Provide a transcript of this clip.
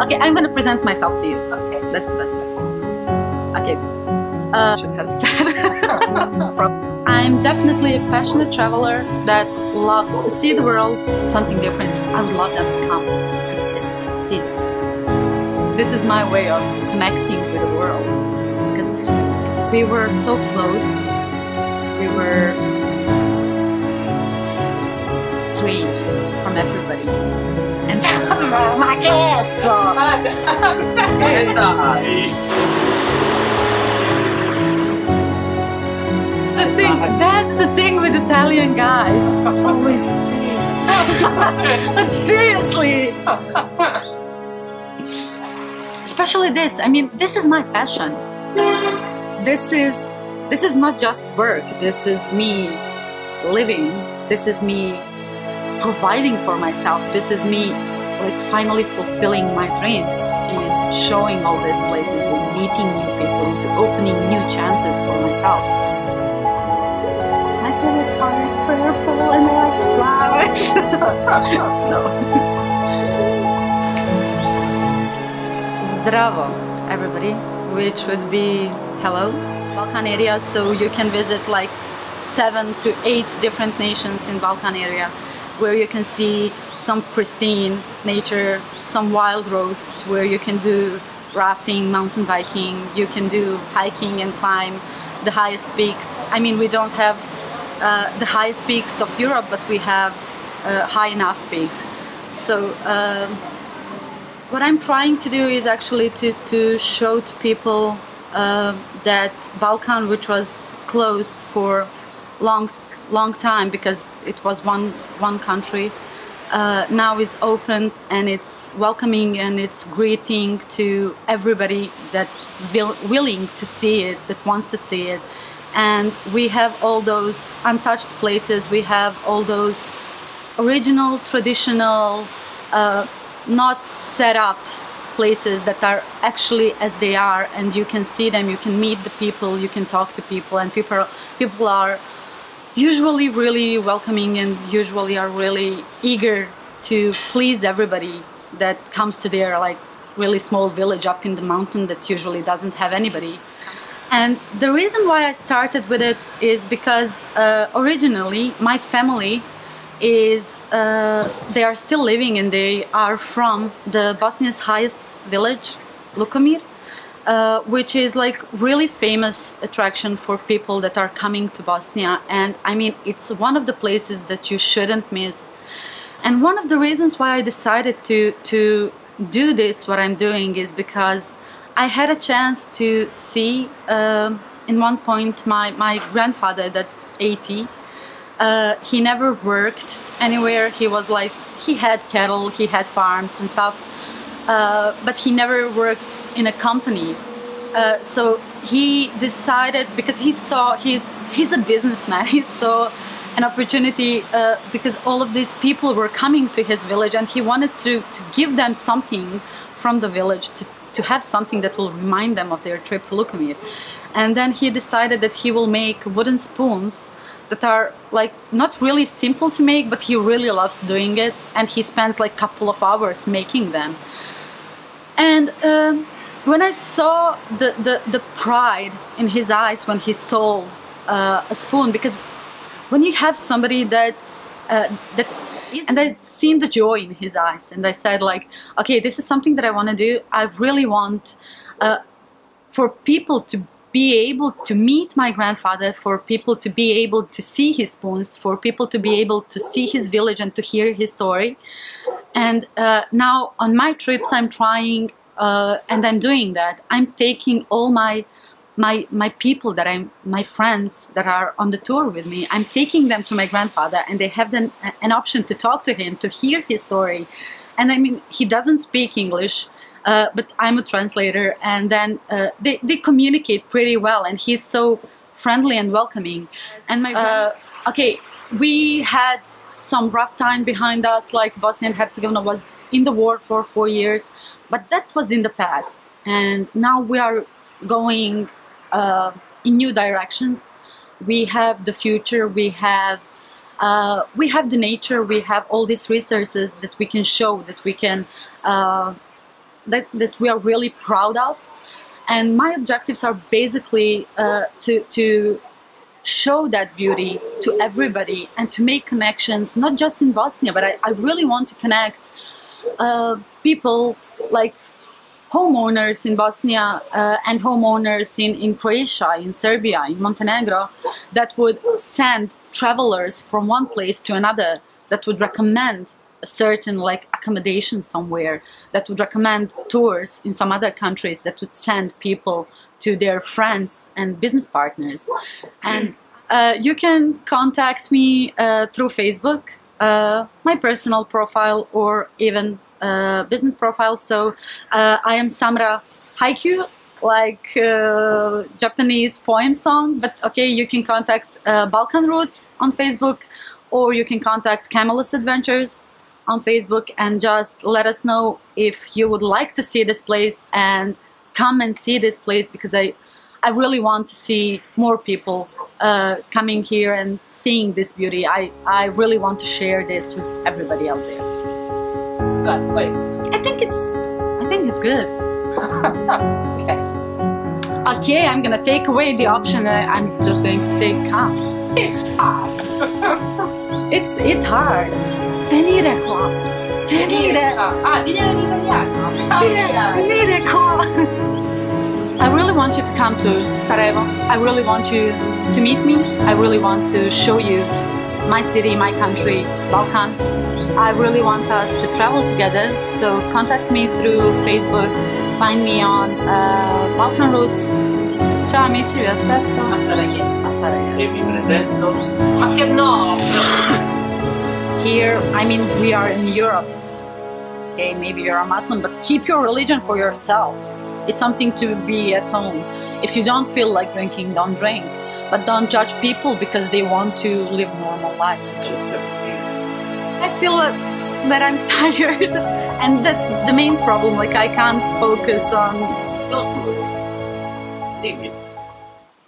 Okay, I'm gonna present myself to you. Okay, that's the best. Okay, uh, should have said. I'm definitely a passionate traveler that loves to see the world, something different. I would love them to come and to see this. See this. This is my way of connecting with the world because we were so close. We were strange from everybody. My. The thing, that's the thing with Italian guys. Always the same. but seriously. Especially this. I mean, this is my passion. This is this is not just work. This is me living. This is me providing for myself. This is me like finally fulfilling my dreams and showing all these places and meeting new people and to opening new chances for myself. My favorite color is purple and I like flowers. no. Zdravo, everybody, which would be hello. Balkan area, so you can visit like seven to eight different nations in Balkan area where you can see some pristine nature, some wild roads where you can do rafting, mountain biking, you can do hiking and climb the highest peaks. I mean, we don't have uh, the highest peaks of Europe, but we have uh, high enough peaks. So um, what I'm trying to do is actually to, to show to people uh, that Balkan, which was closed for long long time because it was one one country, uh, now is open and it's welcoming and it's greeting to everybody that's will, willing to see it, that wants to see it. And we have all those untouched places. We have all those original, traditional, uh, not set up places that are actually as they are, and you can see them. You can meet the people. You can talk to people, and people people are usually really welcoming and usually are really eager to please everybody that comes to their like really small village up in the mountain that usually doesn't have anybody. And the reason why I started with it is because uh, originally my family is uh, they are still living and they are from the Bosnia's highest village, Lukomir, uh, which is like really famous attraction for people that are coming to Bosnia. And I mean, it's one of the places that you shouldn't miss. And one of the reasons why I decided to to do this, what I'm doing, is because I had a chance to see um in one point my my grandfather that's 80. Uh, he never worked anywhere. He was like he had cattle, he had farms and stuff, uh, but he never worked in a company. Uh, so he decided because he saw he's he's a businessman. He saw an opportunity uh, because all of these people were coming to his village, and he wanted to to give them something from the village to to have something that will remind them of their trip to Lukomir. And then he decided that he will make wooden spoons that are like not really simple to make, but he really loves doing it, and he spends like a couple of hours making them. And um, when I saw the, the, the pride in his eyes when he saw uh, a spoon, because when you have somebody that's uh, that and I've seen the joy in his eyes, and I said like, okay, this is something that I want to do. I really want uh, for people to be able to meet my grandfather, for people to be able to see his spoons, for people to be able to see his village and to hear his story. And uh, now on my trips, I'm trying uh, and I'm doing that. I'm taking all my my my people that I'm my friends that are on the tour with me. I'm taking them to my grandfather, and they have then an option to talk to him, to hear his story. And I mean, he doesn't speak English. Uh, but I'm a translator, and then uh, they, they communicate pretty well, and he's so friendly and welcoming. And my uh, okay, we had some rough time behind us, like Bosnia and Herzegovina was in the war for four years, but that was in the past, and now we are going uh, in new directions. We have the future. We have uh, we have the nature. We have all these resources that we can show, that we can uh, that, that we are really proud of. And my objectives are basically uh, to, to show that beauty to everybody and to make connections, not just in Bosnia, but I, I really want to connect uh, people like homeowners in Bosnia uh, and homeowners in, in Croatia, in Serbia, in Montenegro that would send travelers from one place to another, that would recommend a certain like accommodation somewhere, that would recommend tours in some other countries, that would send people to their friends and business partners. And uh, you can contact me uh, through Facebook, uh, my personal profile, or even uh, business profile. So uh, I am Samra Haiku, like uh, Japanese poem song. But okay, you can contact Balkan Roots on Facebook, or you can contact Camelus Adventures on Facebook and just let us know if you would like to see this place and come and see this place because I, I really want to see more people uh, coming here and seeing this beauty. I, I really want to share this with everybody out there. Good, wait. I think it's, I think it's good. okay. Okay, I'm gonna take away the option. I'm just going to say come. It's hard. it's it's hard. Venire qua. Venire. Ah, diglielo in italiano. Venire qua. I really want you to come to Sarajevo. I really want you to meet me. I really want to show you my city, my country, Balkan. I really want us to travel together. So contact me through Facebook. Find me on uh, Balkan Roots. Ciao amici, vi aspetto. A Sarajevo. A Sarajevo. E mi presento. Ma che no! Here, I mean, we are in Europe. Okay, maybe you're a Muslim, but keep your religion for yourself. It's something to be at home. If you don't feel like drinking, don't drink. But don't judge people because they want to live normal life. Just I feel that I'm tired, and that's the main problem. Like I can't focus on. Don't